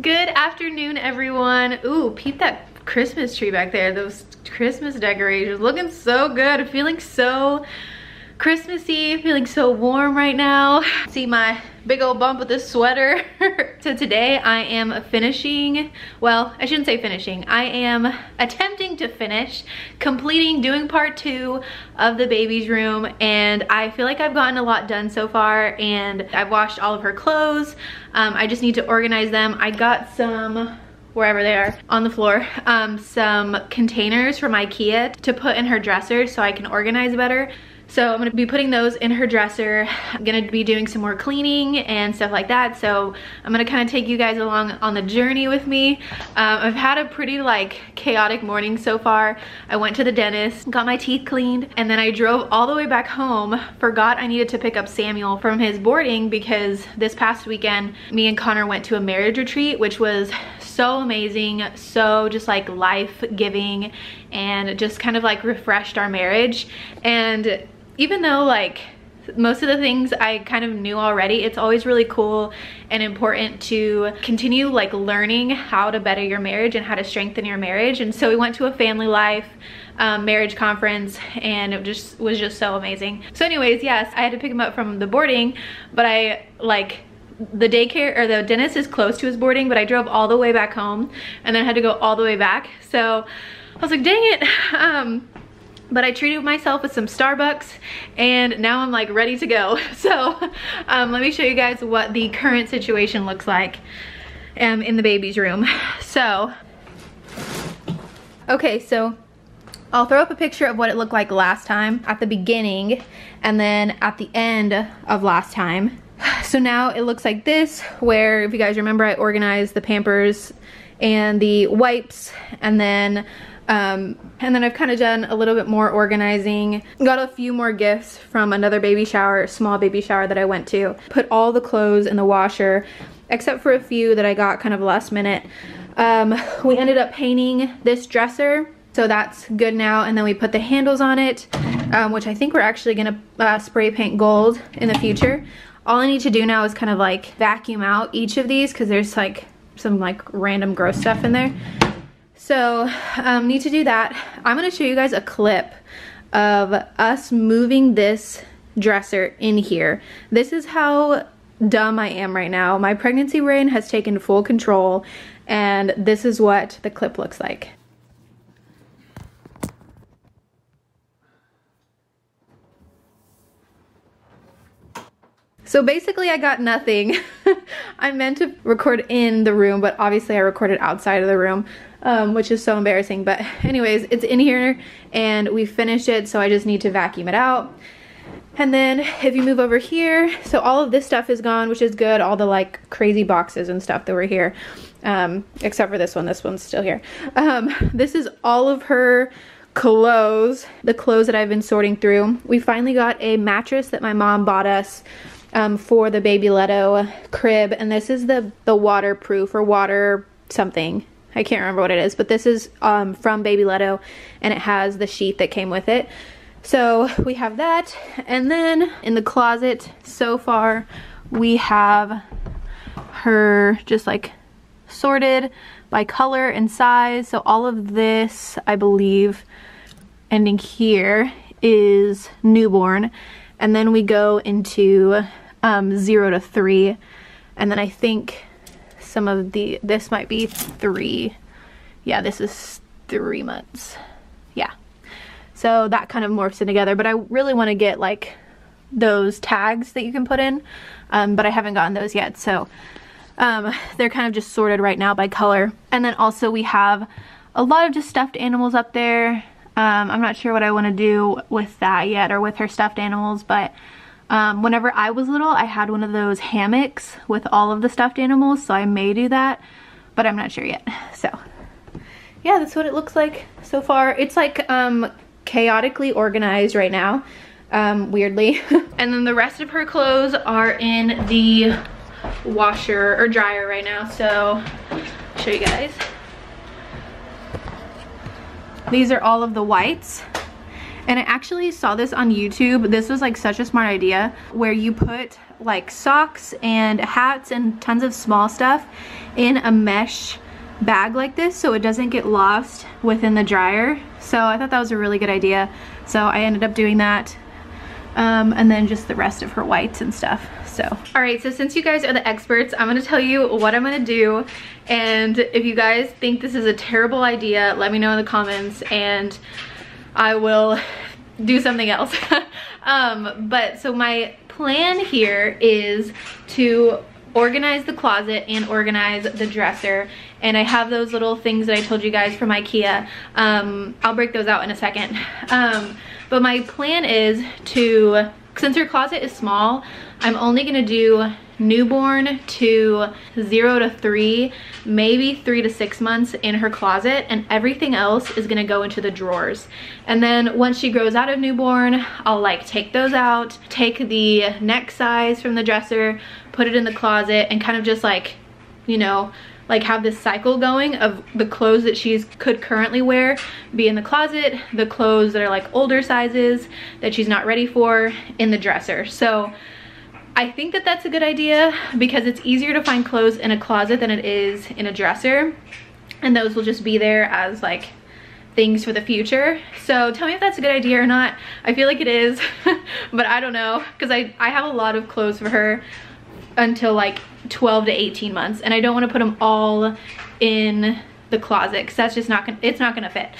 Good afternoon, everyone. Ooh, peep that Christmas tree back there. Those Christmas decorations looking so good. Feeling so Christmassy, feeling so warm right now. See my big old bump with this sweater. so today I am finishing, well, I shouldn't say finishing. I am attempting to finish, completing, doing part two of the baby's room. And I feel like I've gotten a lot done so far and I've washed all of her clothes. Um, I just need to organize them. I got some wherever they are on the floor um, some containers from Ikea to put in her dresser so I can organize better so I'm gonna be putting those in her dresser. I'm gonna be doing some more cleaning and stuff like that. So I'm gonna kind of take you guys along on the journey with me. Um, I've had a pretty like chaotic morning so far. I went to the dentist, got my teeth cleaned, and then I drove all the way back home. Forgot I needed to pick up Samuel from his boarding because this past weekend, me and Connor went to a marriage retreat, which was so amazing, so just like life-giving and just kind of like refreshed our marriage. And even though like most of the things I kind of knew already, it's always really cool and important to continue like learning how to better your marriage and how to strengthen your marriage. And so we went to a family life um, marriage conference and it just was just so amazing. So anyways, yes, I had to pick him up from the boarding, but I like the daycare or the dentist is close to his boarding, but I drove all the way back home and then had to go all the way back. So I was like, dang it. Um, but I treated myself with some Starbucks and now I'm like ready to go. So um, let me show you guys what the current situation looks like um, in the baby's room. So, okay, so I'll throw up a picture of what it looked like last time at the beginning and then at the end of last time. So now it looks like this where if you guys remember I organized the Pampers and the wipes and then um, and then I've kind of done a little bit more organizing. Got a few more gifts from another baby shower, small baby shower that I went to. Put all the clothes in the washer, except for a few that I got kind of last minute. Um, we ended up painting this dresser, so that's good now. And then we put the handles on it, um, which I think we're actually gonna uh, spray paint gold in the future. All I need to do now is kind of like vacuum out each of these because there's like some like random gross stuff in there. So um, need to do that. I'm gonna show you guys a clip of us moving this dresser in here. This is how dumb I am right now. My pregnancy brain has taken full control and this is what the clip looks like. So basically I got nothing. I meant to record in the room, but obviously I recorded outside of the room um, which is so embarrassing. But anyways, it's in here and we finished it, so I just need to vacuum it out. And then if you move over here, so all of this stuff is gone, which is good. All the like crazy boxes and stuff that were here, um, except for this one. This one's still here. Um, this is all of her clothes, the clothes that I've been sorting through. We finally got a mattress that my mom bought us um, for the Babyletto crib. And this is the, the waterproof or water something I can't remember what it is, but this is um, from Babyletto and it has the sheet that came with it. So we have that. And then in the closet so far, we have her just like sorted by color and size. So all of this, I believe, ending here is newborn. And then we go into um, zero to three. And then I think some of the, this might be three. Yeah, this is three months. Yeah. So that kind of morphs in together, but I really want to get like those tags that you can put in, um, but I haven't gotten those yet. So um, they're kind of just sorted right now by color. And then also we have a lot of just stuffed animals up there. Um, I'm not sure what I want to do with that yet or with her stuffed animals, but um, whenever I was little, I had one of those hammocks with all of the stuffed animals, so I may do that, but I'm not sure yet. So, yeah, that's what it looks like so far. It's like um, chaotically organized right now, um, weirdly. and then the rest of her clothes are in the washer or dryer right now, so I'll show you guys. These are all of the whites. And I actually saw this on YouTube. This was like such a smart idea where you put like socks and hats and tons of small stuff in a mesh bag like this so it doesn't get lost within the dryer. So I thought that was a really good idea. So I ended up doing that. Um, and then just the rest of her whites and stuff. So, all right, so since you guys are the experts, I'm gonna tell you what I'm gonna do. And if you guys think this is a terrible idea, let me know in the comments and I will do something else. um, but so my plan here is to organize the closet and organize the dresser and I have those little things that I told you guys from Ikea. Um, I'll break those out in a second. Um, but my plan is to, since your closet is small, I'm only gonna do newborn to zero to three, maybe three to six months in her closet and everything else is gonna go into the drawers. And then once she grows out of newborn, I'll like take those out, take the neck size from the dresser, put it in the closet and kind of just like, you know, like have this cycle going of the clothes that she's could currently wear be in the closet, the clothes that are like older sizes that she's not ready for in the dresser. So I think that that's a good idea because it's easier to find clothes in a closet than it is in a dresser. And those will just be there as like things for the future. So tell me if that's a good idea or not. I feel like it is, but I don't know because I, I have a lot of clothes for her until like 12 to 18 months and I don't want to put them all in the closet because that's just not gonna, it's not gonna fit.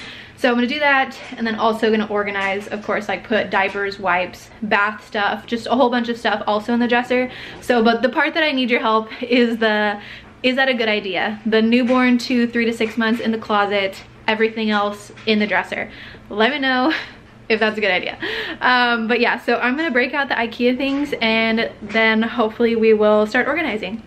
So I'm gonna do that and then also gonna organize, of course, like put diapers, wipes, bath stuff, just a whole bunch of stuff also in the dresser. So, but the part that I need your help is the, is that a good idea? The newborn to three to six months in the closet, everything else in the dresser. Let me know if that's a good idea. Um, but yeah, so I'm gonna break out the Ikea things and then hopefully we will start organizing.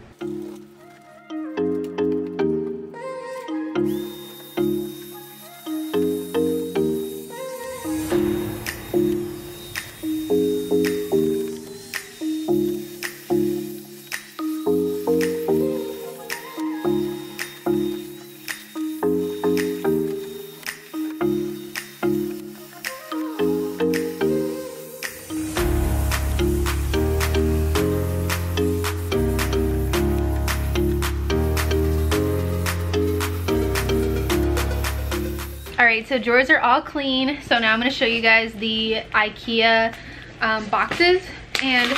So drawers are all clean. So now I'm gonna show you guys the Ikea um, boxes. And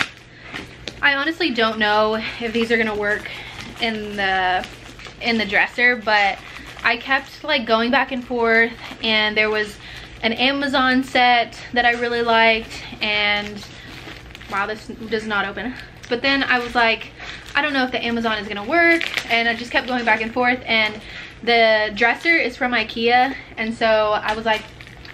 I honestly don't know if these are gonna work in the in the dresser, but I kept like going back and forth and there was an Amazon set that I really liked and wow, this does not open. But then I was like, I don't know if the Amazon is gonna work and I just kept going back and forth and the dresser is from Ikea and so I was like,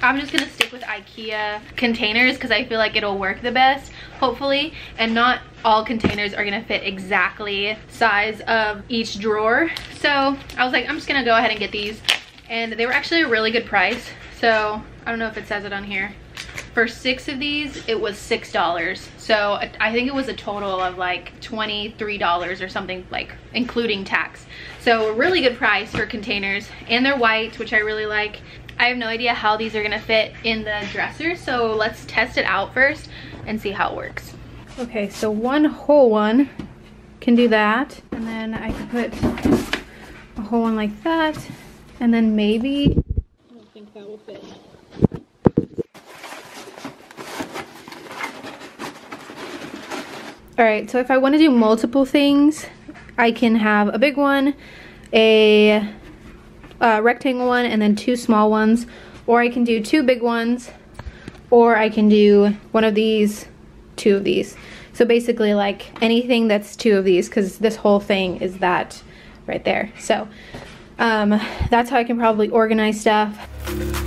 I'm just gonna stick with Ikea containers because I feel like it'll work the best, hopefully. And not all containers are gonna fit exactly size of each drawer. So I was like, I'm just gonna go ahead and get these. And they were actually a really good price. So I don't know if it says it on here. For six of these, it was $6. So I think it was a total of like $23 or something like including tax. So a really good price for containers and they're white, which I really like. I have no idea how these are gonna fit in the dresser. So let's test it out first and see how it works. Okay, so one whole one can do that. And then I can put a whole one like that. And then maybe, I don't think that will fit. All right, so if I wanna do multiple things, I can have a big one, a, a rectangle one, and then two small ones. Or I can do two big ones, or I can do one of these, two of these. So basically like anything that's two of these, because this whole thing is that right there. So um, that's how I can probably organize stuff.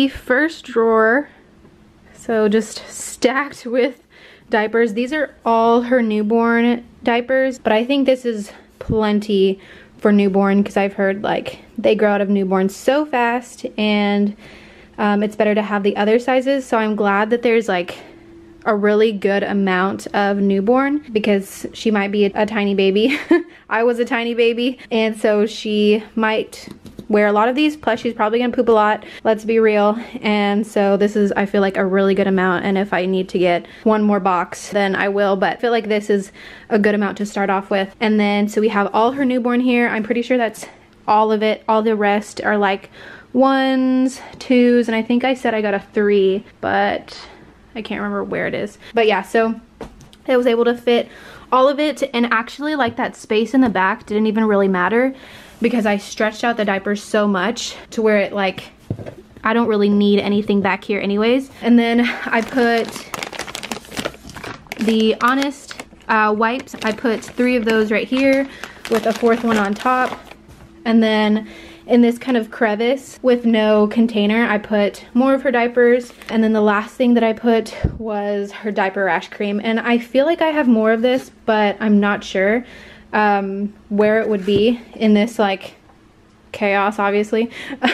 The first drawer. So just stacked with diapers. These are all her newborn diapers, but I think this is plenty for newborn because I've heard like they grow out of newborn so fast and um, it's better to have the other sizes. So I'm glad that there's like a really good amount of newborn because she might be a, a tiny baby. I was a tiny baby and so she might wear a lot of these. Plus she's probably gonna poop a lot let's be real. And so this is I feel like a really good amount. And if I need to get one more box then I will. But I feel like this is a good amount to start off with. And then so we have all her newborn here. I'm pretty sure that's all of it. All the rest are like ones twos and I think I said I got a three but I can't remember where it is. But yeah so I was able to fit all of it. And actually like that space in the back didn't even really matter because I stretched out the diapers so much to where it like, I don't really need anything back here anyways. And then I put the Honest uh, wipes. I put three of those right here with a fourth one on top. And then in this kind of crevice with no container, I put more of her diapers. And then the last thing that I put was her diaper rash cream. And I feel like I have more of this, but I'm not sure um, where it would be in this like chaos obviously.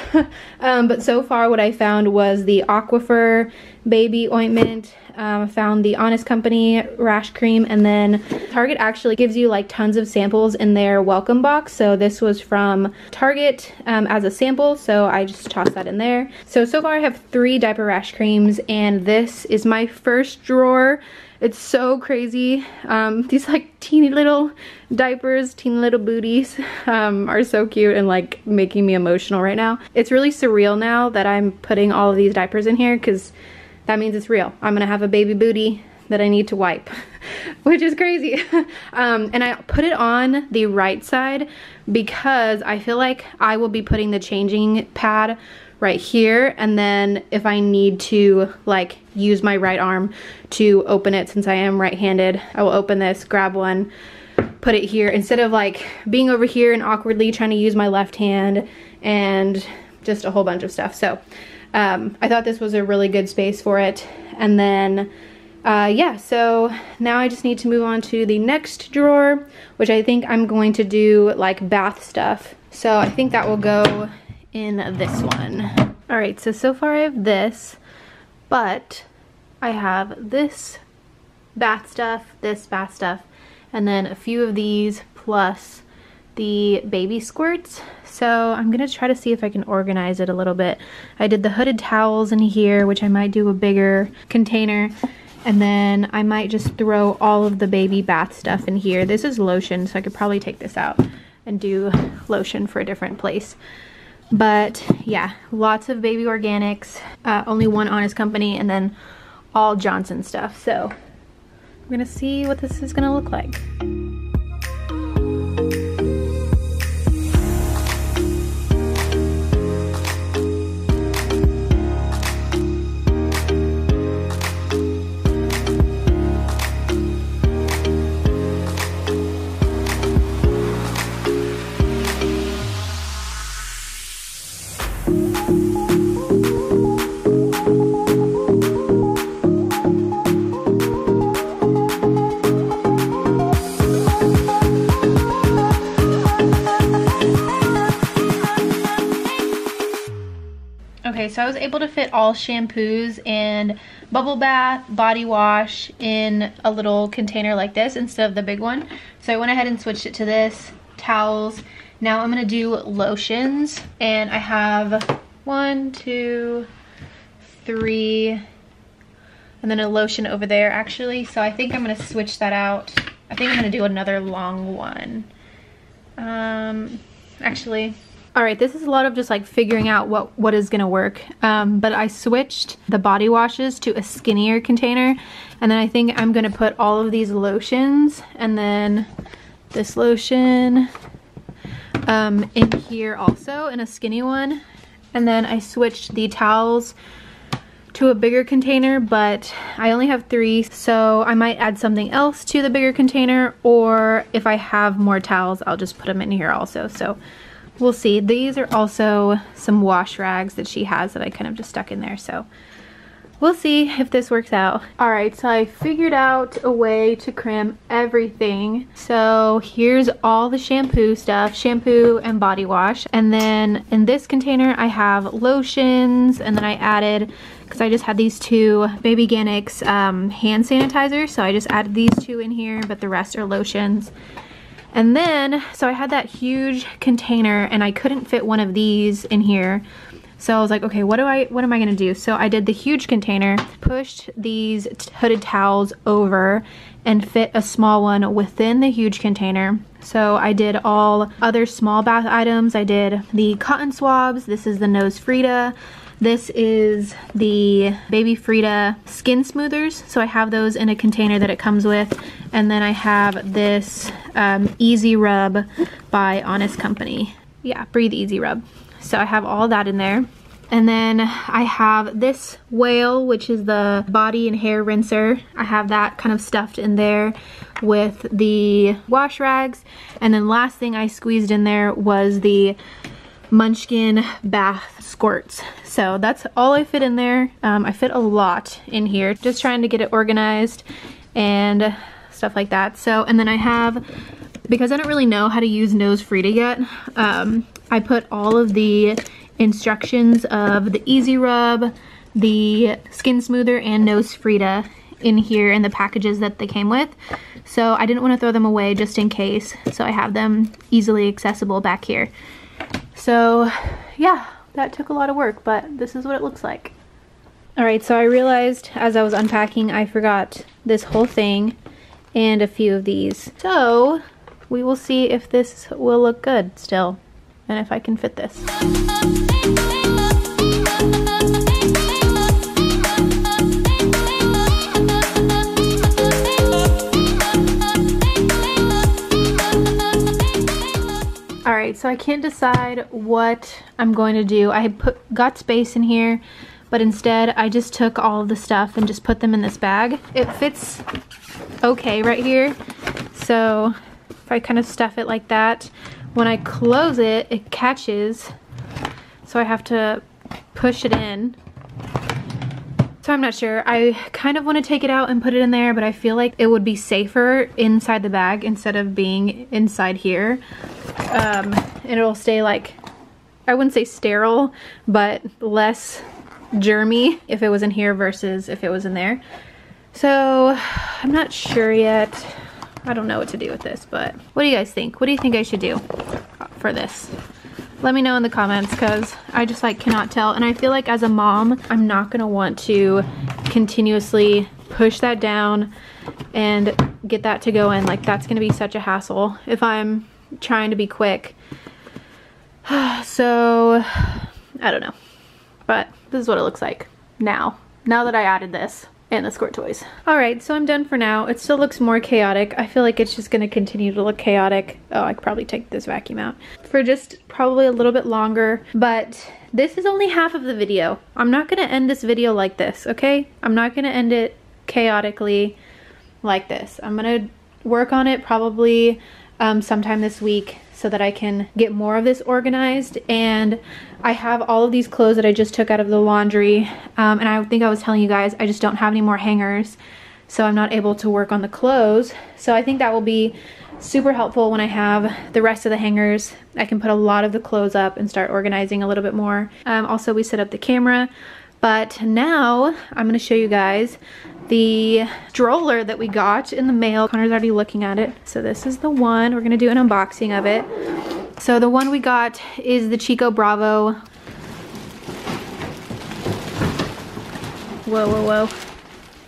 Um, but so far what I found was the Aquaphor baby ointment um, found the Honest Company rash cream and then Target actually gives you like tons of samples in their welcome box. So this was from Target um, as a sample so I just tossed that in there. So so far I have three diaper rash creams and this is my first drawer it's so crazy. Um, these like teeny little diapers, teeny little booties um, are so cute and like making me emotional right now. It's really surreal now that I'm putting all of these diapers in here because that means it's real. I'm gonna have a baby booty that I need to wipe, which is crazy. um, and I put it on the right side because I feel like I will be putting the changing pad right here and then if I need to like use my right arm to open it since I am right-handed I will open this grab one put it here. Instead of like being over here and awkwardly trying to use my left hand and just a whole bunch of stuff. So um, I thought this was a really good space for it. And then uh, yeah, so now I just need to move on to the next drawer, which I think I'm going to do like bath stuff. So I think that will go in this one. All right, so so far I have this, but I have this bath stuff, this bath stuff, and then a few of these plus the baby squirts. So I'm gonna try to see if I can organize it a little bit. I did the hooded towels in here, which I might do a bigger container. And then I might just throw all of the baby bath stuff in here. This is lotion, so I could probably take this out and do lotion for a different place. But yeah, lots of Babyganics, uh, only one Honest Company, and then all Johnson stuff. So I'm gonna see what this is gonna look like. So I was able to fit all shampoos and bubble bath, body wash in a little container like this instead of the big one. So I went ahead and switched it to this, towels. Now I'm gonna do lotions and I have one, two, three, and then a lotion over there actually. So I think I'm gonna switch that out. I think I'm gonna do another long one. Um, actually, all right, this is a lot of just like figuring out what, what is gonna work. Um, but I switched the body washes to a skinnier container. And then I think I'm gonna put all of these lotions and then this lotion um, in here also in a skinny one. And then I switched the towels to a bigger container, but I only have three, so I might add something else to the bigger container, or if I have more towels, I'll just put them in here also. So we'll see. These are also some wash rags that she has that I kind of just stuck in there. So we'll see if this works out. All right, so I figured out a way to cram everything. So here's all the shampoo stuff, shampoo and body wash. And then in this container, I have lotions and then I added because I just had these two Babyganics um, hand sanitizers. So I just added these two in here, but the rest are lotions. And then, so I had that huge container and I couldn't fit one of these in here. So I was like, okay, what do I, what am I gonna do? So I did the huge container, pushed these hooded towels over and fit a small one within the huge container. So I did all other small bath items. I did the cotton swabs. This is the NoseFrida. This is the Baby Frida skin smoothers. So I have those in a container that it comes with. And then I have this um, Easy Rub by Honest Company. Yeah, Breathe Easy Rub. So I have all that in there. And then I have this whale, which is the body and hair rinser. I have that kind of stuffed in there with the wash rags. And then last thing I squeezed in there was the Munchkin bath squirts. So that's all I fit in there. Um, I fit a lot in here, just trying to get it organized and stuff like that. So, and then I have, because I don't really know how to use NoseFrida yet, um, I put all of the instructions of the Easy Rub, the Skin Smoother, and NoseFrida in here in the packages that they came with. So I didn't want to throw them away just in case. So I have them easily accessible back here. So yeah, that took a lot of work, but this is what it looks like. All right, so I realized as I was unpacking, I forgot this whole thing and a few of these. So we will see if this will look good still and if I can fit this. Alright, so I can't decide what I'm going to do. I put got space in here, but instead I just took all the stuff and just put them in this bag. It fits okay right here. So if I kind of stuff it like that, when I close it, it catches. So I have to push it in. So I'm not sure. I kind of want to take it out and put it in there, but I feel like it would be safer inside the bag instead of being inside here um, and it'll stay like, I wouldn't say sterile, but less germy if it was in here versus if it was in there. So I'm not sure yet. I don't know what to do with this, but what do you guys think? What do you think I should do for this? Let me know in the comments because I just like cannot tell. And I feel like as a mom, I'm not gonna want to continuously push that down and get that to go in. Like that's gonna be such a hassle. If I'm trying to be quick. so, I don't know. But this is what it looks like now. Now that I added this and the squirt toys. Alright, so I'm done for now. It still looks more chaotic. I feel like it's just to continue to look chaotic. Oh, I could probably take this vacuum out. For just probably a little bit longer. But this is only half of the video. I'm not to end this video like this, okay? I'm not to end it chaotically like this. I'm to work on it probably um, sometime this week so that I can get more of this organized. And I have all of these clothes that I just took out of the laundry. Um, and I think I was telling you guys, I just don't have any more hangers. So I'm not able to work on the clothes. So I think that will be super helpful when I have the rest of the hangers. I can put a lot of the clothes up and start organizing a little bit more. Um, also, we set up the camera. But now I'm going to show you guys the stroller that we got in the mail. Connor's already looking at it. So this is the one. We're gonna do an unboxing of it. So the one we got is the Chicco Bravo. Whoa, whoa, whoa.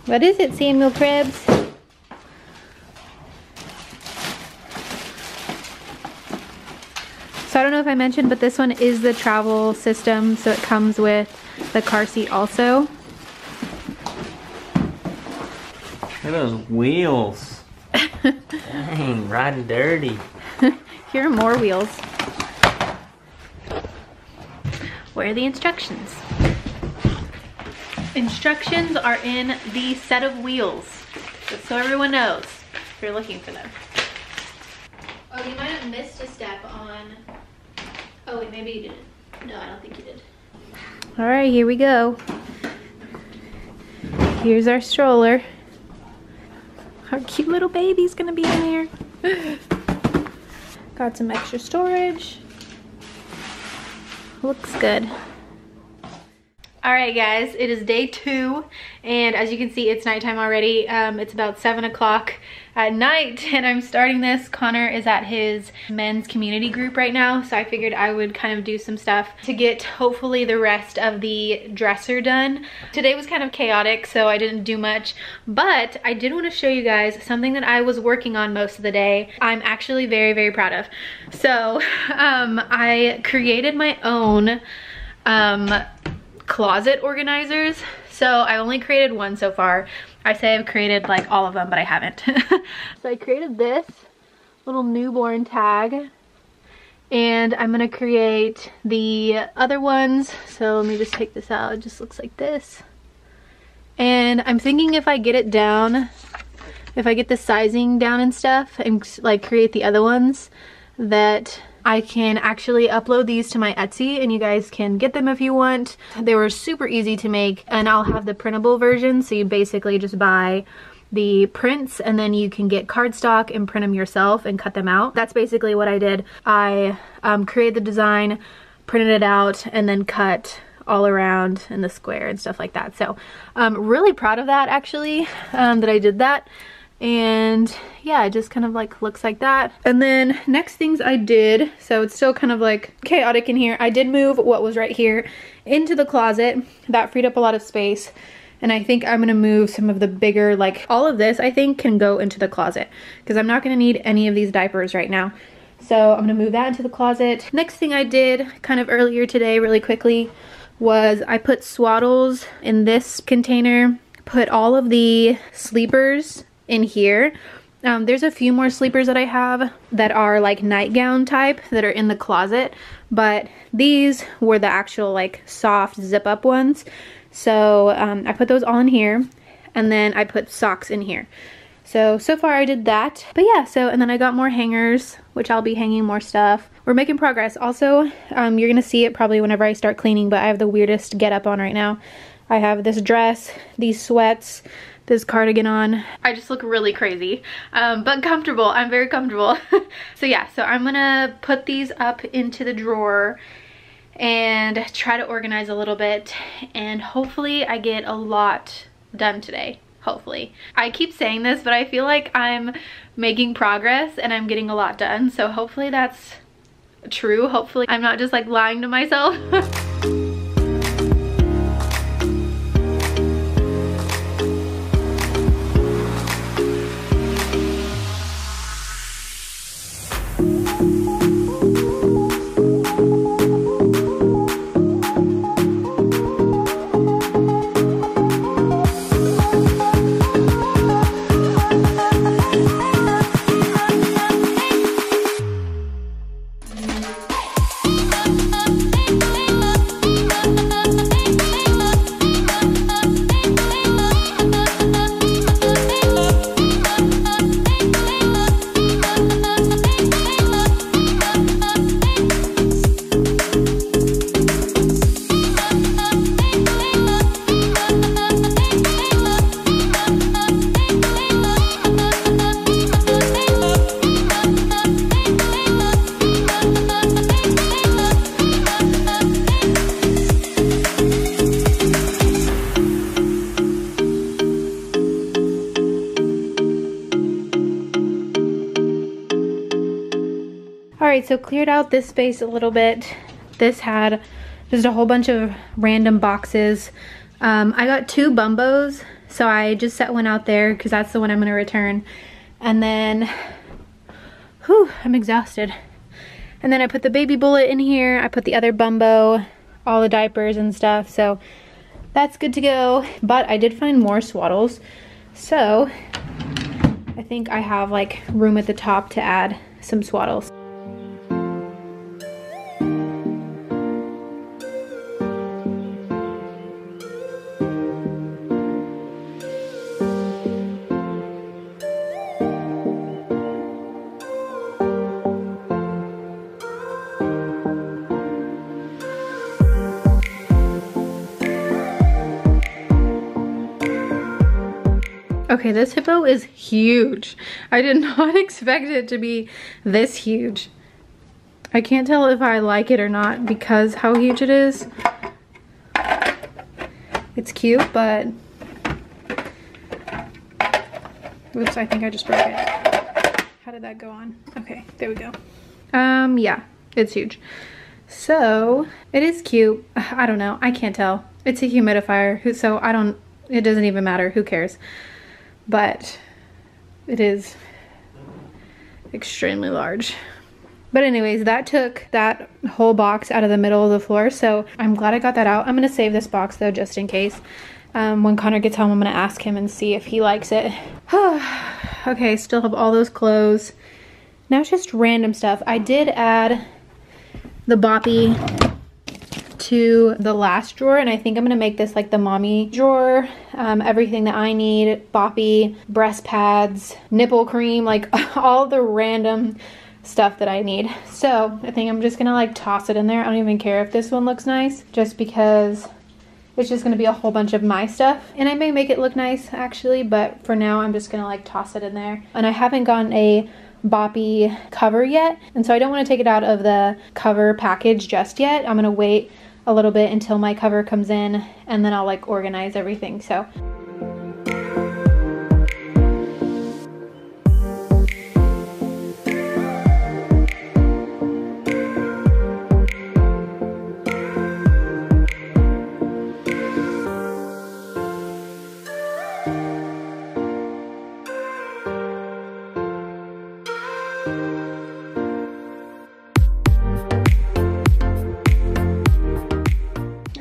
What is it, Samuel Cribs? So I don't know if I mentioned, but this one is the travel system. So it comes with the car seat also. Look at those wheels. Dang, riding dirty. Here are more wheels. Where are the instructions? Instructions are in the set of wheels. Just so everyone knows if you're looking for them. Oh, you might have missed a step on... Oh wait, maybe you didn't. No, I don't think you did. All right, here we go. Here's our stroller. Our cute little baby's gonna be in there. Got some extra storage. Looks good. All right, guys, it is day two, and as you can see, it's nighttime already. Um, it's about seven o'clock at night, and I'm starting this. Connor is at his men's community group right now, so I figured I would kind of do some stuff to get hopefully the rest of the dresser done. Today was kind of chaotic, so I didn't do much, but I did want to show you guys something that I was working on most of the day. I'm actually very, very proud of. So, um, I created my own um, closet organizers. So I only created one so far. I say I've created like all of them, but I haven't. so I created this little newborn tag and I'm gonna create the other ones. So let me just take this out. It just looks like this. And I'm thinking if I get it down, if I get the sizing down and stuff and like create the other ones that I can actually upload these to my Etsy and you guys can get them if you want. They were super easy to make and I'll have the printable version so you basically just buy the prints and then you can get cardstock and print them yourself and cut them out. That's basically what I did. I um, created the design, printed it out, and then cut all around in the square and stuff like that. So I'm um, really proud of that actually, um, that I did that and yeah it just kind of like looks like that. And then next things I did so it's still kind of like chaotic in here. I did move what was right here into the closet. That freed up a lot of space. And I think I'm gonna move some of the bigger like all of this I think can go into the closet. Because I'm not gonna need any of these diapers right now. So I'm gonna move that into the closet. Next thing I did kind of earlier today really quickly was I put swaddles in this container put all of the sleepers in here. Um, there's a few more sleepers that I have that are like nightgown type that are in the closet, but these were the actual like soft zip up ones. So um, I put those all in here and then I put socks in here. So, so far I did that. But yeah, so, and then I got more hangers, which I'll be hanging more stuff. We're making progress. Also, um, you're gonna see it probably whenever I start cleaning, but I have the weirdest get up on right now. I have this dress, these sweats, this cardigan on. I just look really crazy, um, but comfortable. I'm very comfortable. so yeah, so I'm gonna put these up into the drawer and try to organize a little bit and hopefully I get a lot done today hopefully. I keep saying this, but I feel like I'm making progress and I'm getting a lot done. So hopefully that's true. Hopefully I'm not just like lying to myself. so cleared out this space a little bit. This had just a whole bunch of random boxes. Um, I got two Bumbos, so I just set one out there because that's the one I'm going to return. And then, whew, I'm exhausted. And then I put the baby bullet in here. I put the other Bumbo, all the diapers and stuff. So that's good to go. But I did find more swaddles. So I think I have like room at the top to add some swaddles. Okay, this hippo is huge. I did not expect it to be this huge. I can't tell if I like it or not because how huge it is. It's cute, but... Oops, I think I just broke it. How did that go on? Okay, there we go. Um, yeah, it's huge. So, it is cute. I don't know. I can't tell. It's a humidifier, so I don't, it doesn't even matter. Who cares? But it is extremely large. But anyways, that took that whole box out of the middle of the floor. So I'm glad I got that out. I'm going to save this box though, just in case. Um, when Connor gets home, I'm going to ask him and see if he likes it. okay, still have all those clothes. Now it's just random stuff. I did add the boppy to the last drawer and I think I'm gonna make this like the mommy drawer. Um, everything that I need, boppy, breast pads, nipple cream, like all the random stuff that I need. So I think I'm just gonna like toss it in there. I don't even care if this one looks nice just because it's just gonna be a whole bunch of my stuff. And I may make it look nice actually, but for now I'm just gonna like toss it in there. And I haven't gotten a boppy cover yet. And so I don't wanna take it out of the cover package just yet. I'm gonna wait a little bit until my cover comes in and then I'll like organize everything. So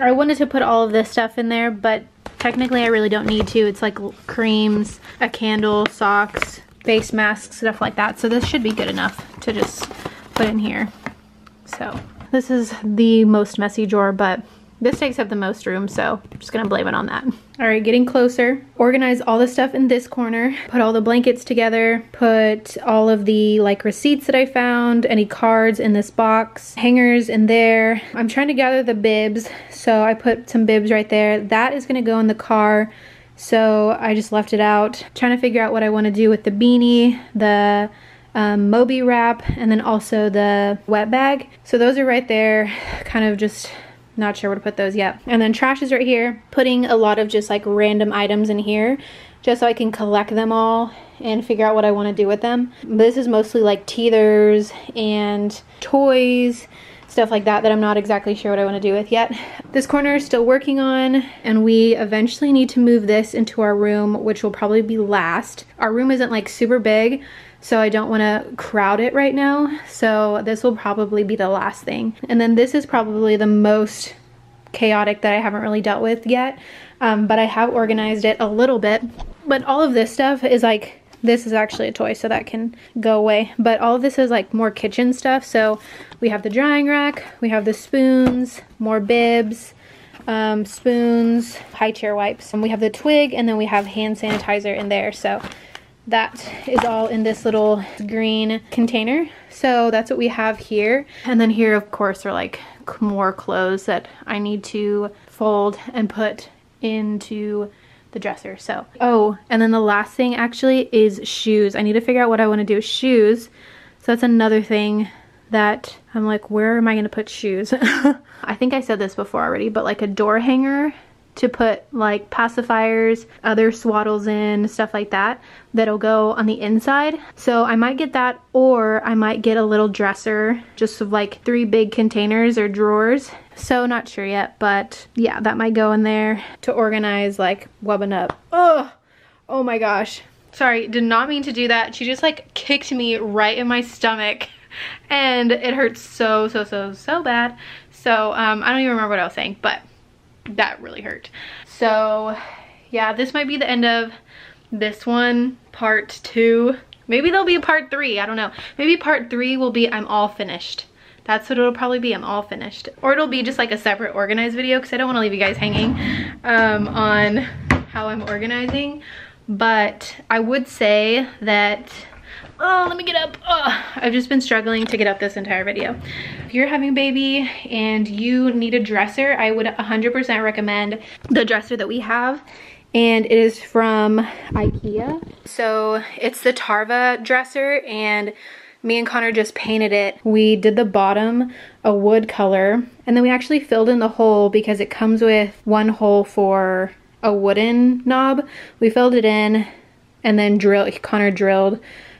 I wanted to put all of this stuff in there, but technically I really don't need to. It's like creams, a candle, socks, face masks, stuff like that. So this should be good enough to just put in here. So this is the most messy drawer, but this takes up the most room, so I'm just gonna blame it on that. All right, getting closer. Organize all the stuff in this corner. Put all the blankets together. Put all of the like receipts that I found, any cards in this box, hangers in there. I'm trying to gather the bibs, so I put some bibs right there. That is gonna go in the car. So I just left it out. Trying to figure out what I wanna do with the beanie, the um, Moby wrap, and then also the wet bag. So those are right there, kind of just not sure where to put those yet. And then trash is right here. Putting a lot of just like random items in here just so I can collect them all and figure out what I want to do with them. This is mostly like teethers and toys, stuff like that that I'm not exactly sure what I want to do with yet. This corner is still working on and we eventually need to move this into our room which will probably be last. Our room isn't like super big so I don't want to crowd it right now. So this will probably be the last thing. And then this is probably the most chaotic that I haven't really dealt with yet. Um, but I have organized it a little bit. But all of this stuff is like, this is actually a toy so that can go away. But all of this is like more kitchen stuff. So we have the drying rack, we have the spoons, more bibs, um, spoons, high chair wipes. And we have the twig and then we have hand sanitizer in there. So that is all in this little green container. So that's what we have here. And then here, of course, are like more clothes that I need to fold and put into the dresser. So, oh, and then the last thing actually is shoes. I need to figure out what I want to do with shoes. So that's another thing that I'm like, where am I going to put shoes? I think I said this before already, but like a door hanger to put like pacifiers, other swaddles in, stuff like that, that'll go on the inside. So I might get that or I might get a little dresser, just of like three big containers or drawers. So not sure yet, but yeah, that might go in there to organize like webbing up. Oh, oh my gosh. Sorry, did not mean to do that. She just like kicked me right in my stomach and it hurts so, so, so, so bad. So um, I don't even remember what I was saying, but that really hurt. So yeah, this might be the end of this one, part two. Maybe there'll be a part three, I don't know. Maybe part three will be I'm all finished. That's what it'll probably be, I'm all finished. Or it'll be just like a separate organized video because I don't want to leave you guys hanging um, on how I'm organizing. But I would say that oh, let me get up. Oh, I've just been struggling to get up this entire video. If you're having a baby and you need a dresser, I would 100% recommend the dresser that we have. and it is from Ikea. So it's the Tarva dresser and me and Connor just painted it. We did the bottom a wood color and then we actually filled in the hole because it comes with one hole for a wooden knob. We filled it in and then drill Connor drilled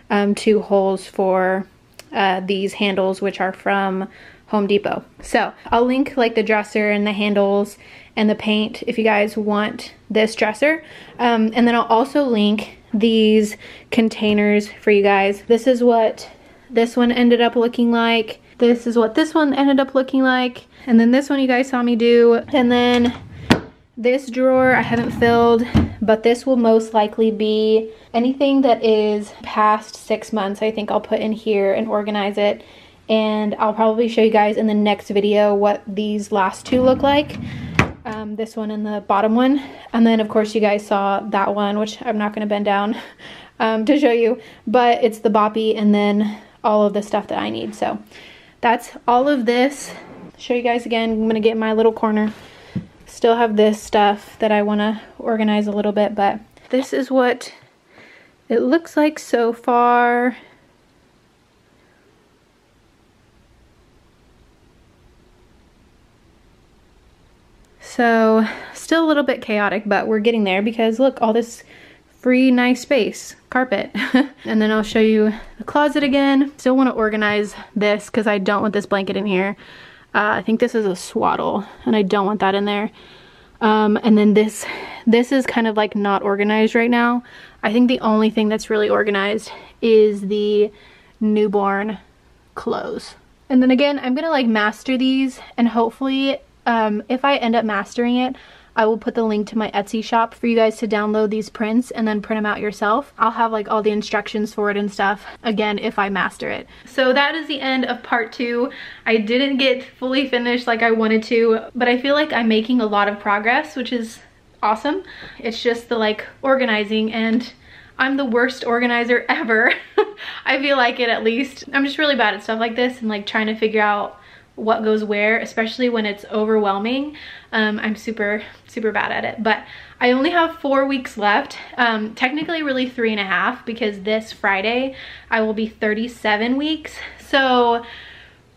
um, two holes for uh, these handles which are from Home Depot. So I'll link like the dresser and the handles and the paint if you guys want this dresser. Um, and then I'll also link these containers for you guys. This is what this one ended up looking like. This is what this one ended up looking like. And then this one you guys saw me do. And then this drawer I haven't filled, but this will most likely be anything that is past six months. I think I'll put in here and organize it. And I'll probably show you guys in the next video what these last two look like um, this one and the bottom one. And then of course you guys saw that one, which I'm not gonna bend down um, to show you, but it's the boppy and then all of the stuff that I need. So that's all of this. Show you guys again, I'm gonna get my little corner. Still have this stuff that I wanna organize a little bit, but this is what it looks like so far. So still a little bit chaotic, but we're getting there because look, all this free nice space, carpet. and then I'll show you the closet again. Still want to organize this because I don't want this blanket in here. Uh, I think this is a swaddle and I don't want that in there. Um, and then this, this is kind of like not organized right now. I think the only thing that's really organized is the newborn clothes. And then again, I'm gonna like master these and hopefully um, if I end up mastering it, I will put the link to my Etsy shop for you guys to download these prints and then print them out yourself. I'll have like all the instructions for it and stuff, again, if I master it. So that is the end of part two. I didn't get fully finished like I wanted to, but I feel like I'm making a lot of progress, which is awesome. It's just the like organizing and I'm the worst organizer ever. I feel like it at least. I'm just really bad at stuff like this and like trying to figure out what goes where, especially when it's overwhelming. Um, I'm super, super bad at it. But I only have four weeks left. Um, technically really three and a half because this Friday I will be 37 weeks. So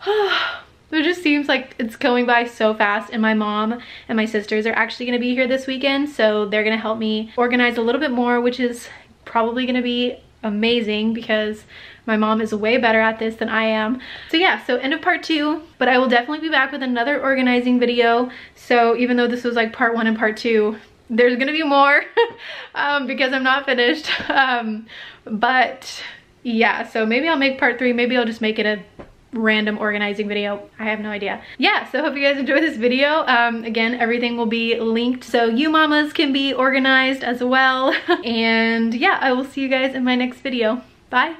it just seems like it's going by so fast and my mom and my sisters are actually gonna be here this weekend. So they're gonna help me organize a little bit more, which is probably gonna be amazing because my mom is way better at this than I am. So yeah, so end of part two, but I will definitely be back with another organizing video. So even though this was like part one and part two, there's gonna be more um, because I'm not finished. Um, but yeah, so maybe I'll make part three. Maybe I'll just make it a random organizing video. I have no idea. Yeah, so hope you guys enjoy this video. Um, again, everything will be linked so you mamas can be organized as well. and yeah, I will see you guys in my next video. Bye.